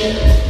Yeah.